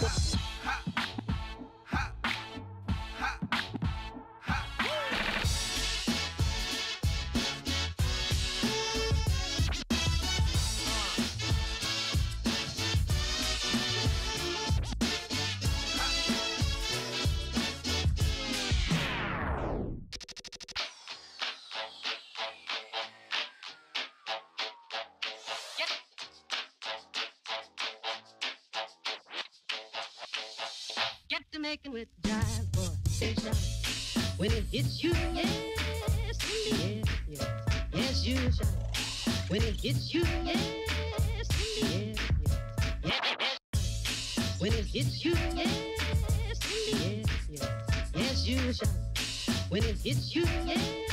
with a get to making with jive, boy. When it hits you, yes, indeed. Yes, yes. Yes, you shine. When it hits you, yes, indeed. Yes, yes. yes. When it hits you, yes, indeed. Yes, yes. Yes, you shine. When it hits you, yes.